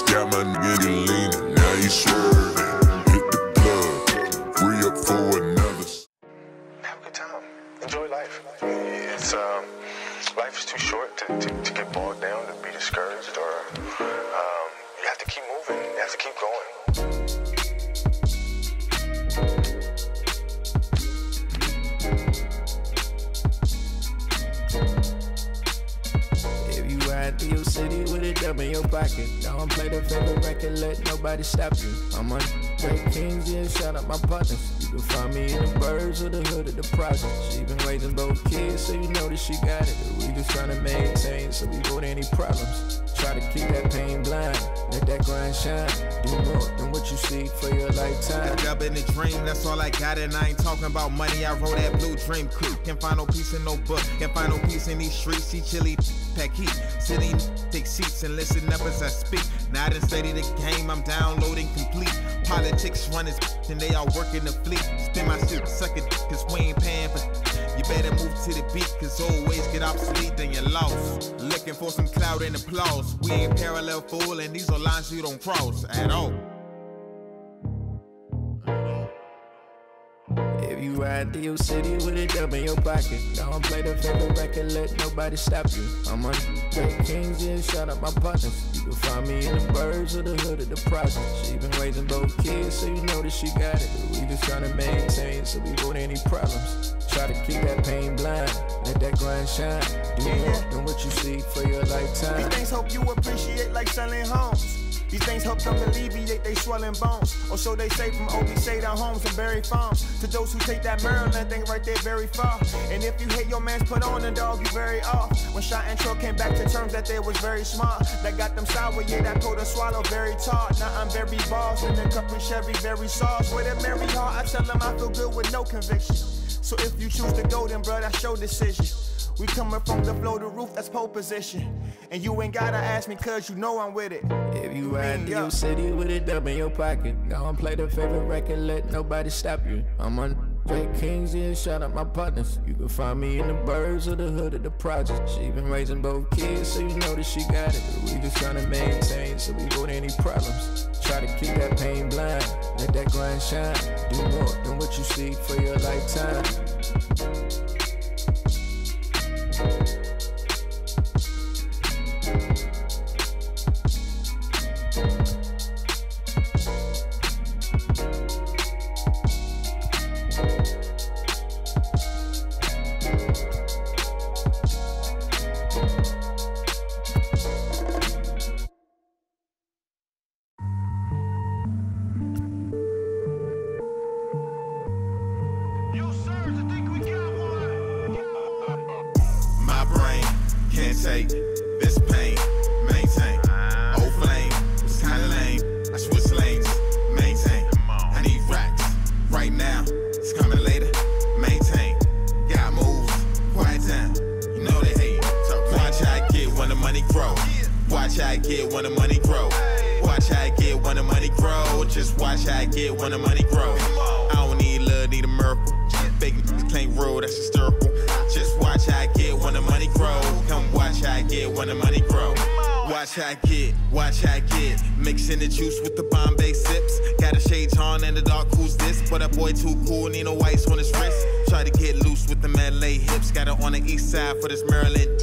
Just got my nigga leaning, now he swerving. Hit the plug, re up for another. have a good time. Enjoy life. It's um, life is too short to, to, to get bogged down, to be discouraged, or um, you have to keep moving. You have to keep going. If you ride through your city a in your pocket, don't play the favorite record, let nobody stop you. I'm on Great Kings, yeah, shout out my partners. You can find me in the birds or the hood of the project. She been raising both kids, so you know that she got it. We just trying to maintain, so we avoid any problems. Try to keep that pain blind, let that grind shine. Do more than what you see for your lifetime. Look up in the dream, that's all I got, and I ain't talking about money. I wrote that blue dream creep. Can't find no peace in no book, can't find no peace in these streets. See chilly, pack heat, sitting, take seats and listen up as I speak. Now I done studied the game, I'm downloading complete. Politics run this and they all working the fleet. Spin my shit, suck it, cause we ain't paying for. You better move to the beat, cause always get obsolete, then you're lost. Looking for some cloud and applause. We ain't parallel fool, and these are lines you don't cross at all. If you ride through your city with a dub in your pocket, don't play the favorite record, let nobody stop you. I'm on Great Kings, yeah, shout out my partners. You can find me in the birds or the hood of the project. She been raising both kids, so you know that she got it. We just trying to maintain, so we avoid any problems. Try to keep that pain blind, let that grind shine. Do more than what you see for your lifetime. These things hope you appreciate like selling homes. These things help them alleviate they swelling bones. Or so they say from OB say down homes and Barry Farms. To those who take that Maryland thing right there very far. And if you hate your man's put on the dog, you very off. When Shot and Tro came back to terms that they was very smart. That got them sour, yeah, that told her swallow very tart. Now I'm very boss and the Capri Chevy very sauce. With a merry heart, I tell them I feel good with no conviction. So if you choose to go, then bro, that's your decision. We coming from the floor to roof, that's pole position. And you ain't gotta ask me, cause you know I'm with it. If you ride mm, through Yeah. your city with a dub in your pocket, don't play the favorite record, let nobody stop you. I'm on Great Kings, yeah, shout out my partners. You can find me in the birds or the hood of the project. She been raising both kids, so you know that she got it. We just trying to maintain, so we avoid any problems. Try to keep that pain blind, let that grind shine. Do more than what you see for your lifetime you. Take this pain. Maintain. Old flame was kinda lame. I switch lanes. Maintain. I need racks right now. It's coming later. Maintain. Got moves. Quiet down. You know they hate. Watch how I get when the money grow. Watch how I get when the money grow. Watch how I get when the money grow. Just watch how I get when the money grow. When the money grow. Watch how I get, watch how I get. Mixing the juice with the Bombay sips. Got a shades on and the dark, who's this? But that boy too cool, need no ice on his wrist. Try to get loose with the Malay hips. Got it on the east side for this Maryland.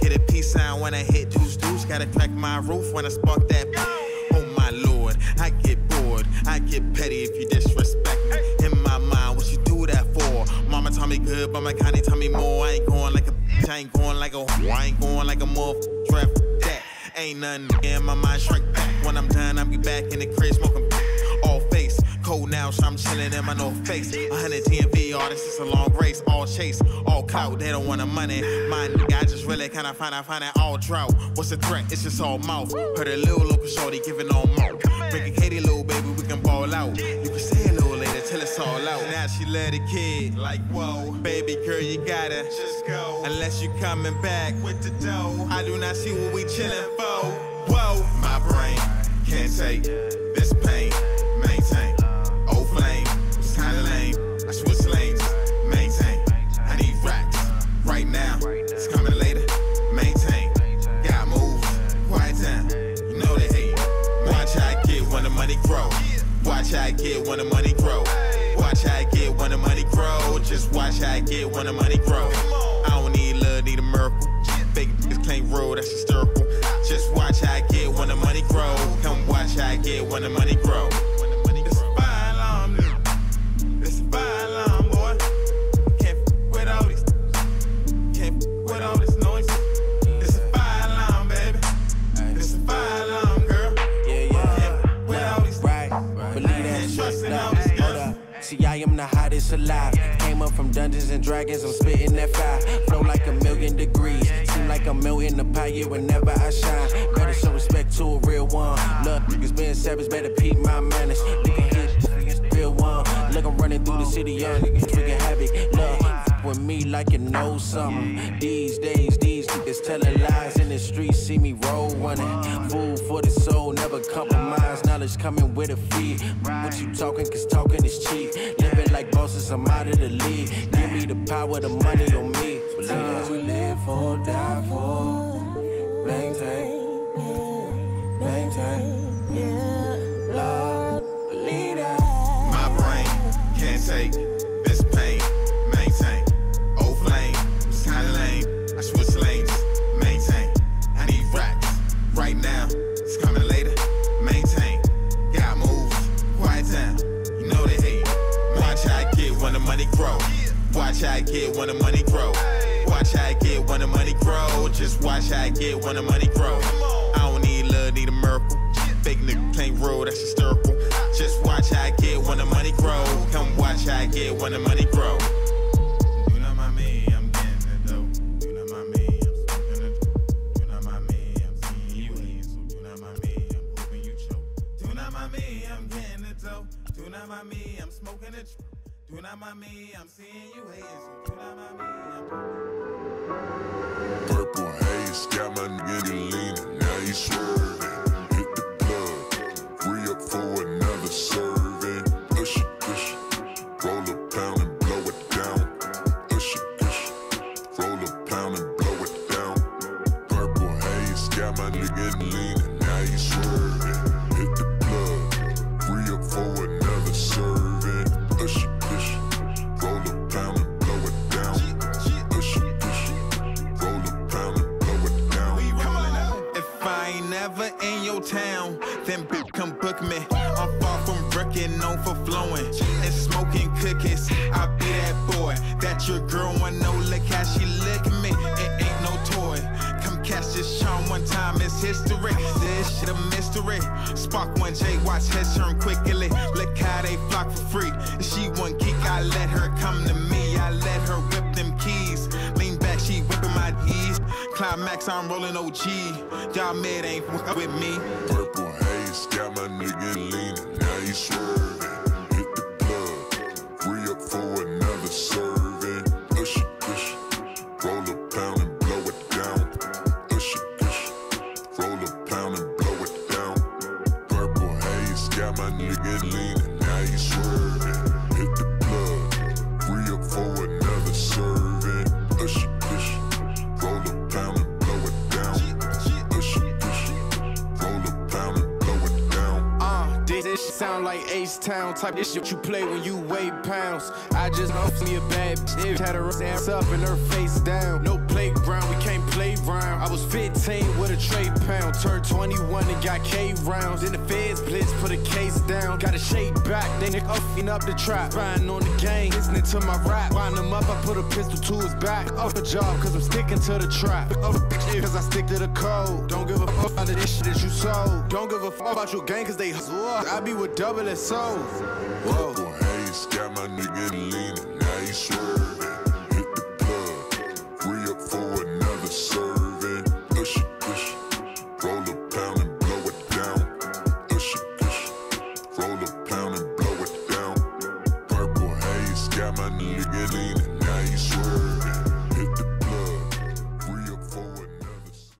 Get a peace sign when I hit deuce deuce. Gotta crack my roof when I spark that. Oh my lord, I get bored. I get petty if you disrespect me. In my mind, what you do that for? Mama tell me good, but my kind tell me more. I ain't going like a I ain't going like a whore. Ain't going like a motherfucker. Draft that. Ain't nothing in my mind shrink back. When I'm done, I'll be back in the crib smoking all face. Cold now, so I'm chilling in my north face. 100 TMV, all this is a long race. All chase, all clout, they don't want the money. My nigga, I just really kinda find out, find out all drought. What's the threat? It's just all mouth. Heard a little local shorty giving all mouth. A Katie, little baby, we can ball out. All out. Now she let a kid, like, whoa. Baby girl, you gotta just go. Unless you coming back with the dough. I do not see what we chillin' for. Whoa, my brain can't take the money grow. Am alive. Came up from Dungeons and Dragons, I'm spitting that fire. Flow like a million degrees. Seem like I'm melting the pie, yeah, whenever I shine. Better show respect to a real one. Look, niggas being savage, better peep my manners. Nigga hit real one. Look, I'm running through the city, young niggas wreaking havoc. Look, with me like you know something. These days, niggas telling lies in the streets, see me roll running. Food for the soul, never compromise. Knowledge coming with a fee. What you talking, cause talking is cheap. Living like bosses, I'm out of the league. Give me the power, the money on me. Believe we live for, die for. Maintain. Just watch how I get when the money grow. I don't need love, need a miracle. Fake nigga can't roll, that's hysterical. Just watch how I get when the money grow. Come watch how I get when the money grow. Do not mind me, I'm getting it though. Do not mind me, I'm smoking it. Do not mind me, I'm seeing you. So do not mind me, I'm hoping you choke. Do not mind me, I'm getting want know. Look how she lick me. It ain't no toy. Come catch this charm one time, it's history. This shit a mystery. Spark one J, watch heads turn quickly. Look how they flock for free. She one geek, I let her come to me. I let her whip them keys. Lean back, she whipping my knees. Climax, I'm rolling OG. Y'all mid ain't with me. Purple haze got my nigga leaning. Now he swerving. My nigga leaning. Now he swerving. Hit the plug. Free up for another serving. Usher, usher. Roll a pound and blow it down. Usher, usher. Roll a pound and blow it down. Uh, this, this sound like Ace Town type this shit you play when you weigh pounds. I just know me a bad bitch. Had her ass up and her face down. No playground, we can't round. I was 15 with a trade pound. Turned 21 and got K rounds. In the feds blitz, put a case down. Got a shade back, then they upping up the trap. Riding on the game, listening to my rap. Wind him up, I put a pistol to his back. Off the job, cause I'm sticking to the trap. Off the bitch, cause I stick to the code. Don't give a fuck about this shit that you sold. Don't give a fuck about your gang, cause they. I be with double S O. Whoa. Got my nigga leaning. Now he.